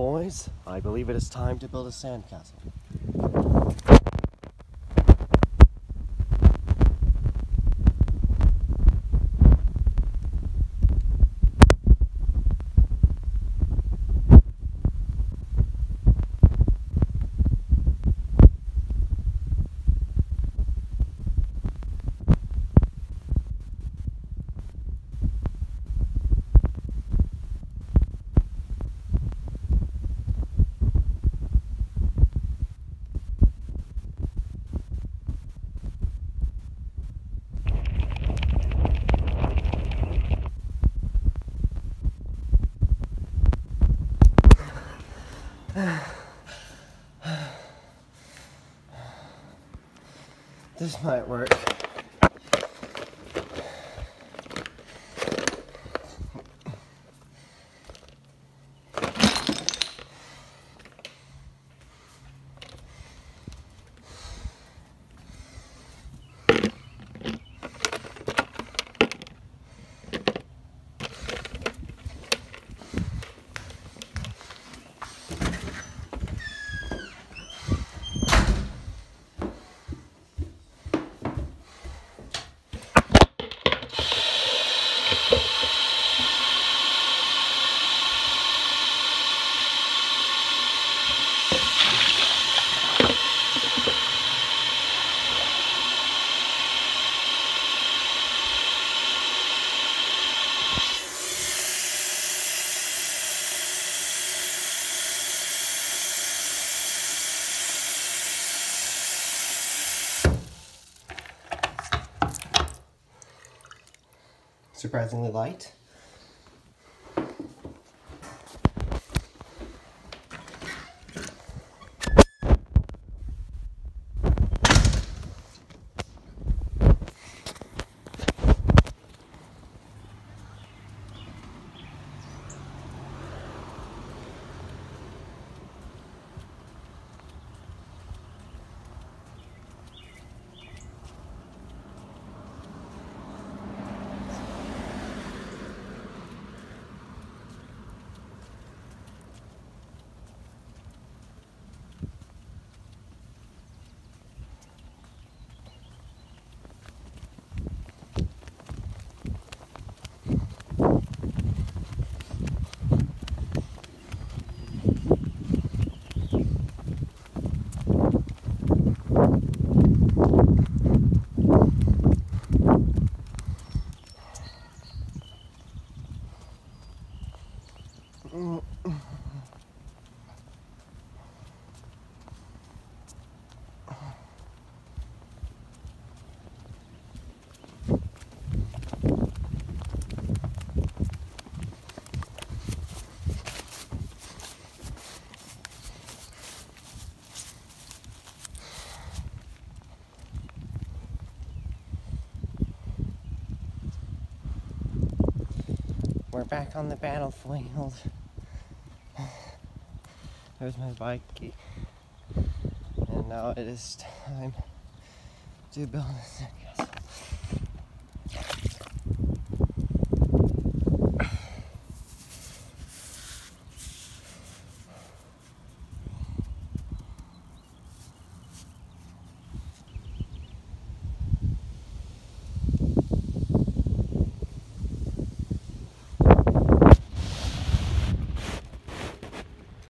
boys. I believe it is time to build a sandcastle. This might work. Surprisingly light. We're back on the battlefield. There's my bike. And now it is time to build a sandcastle.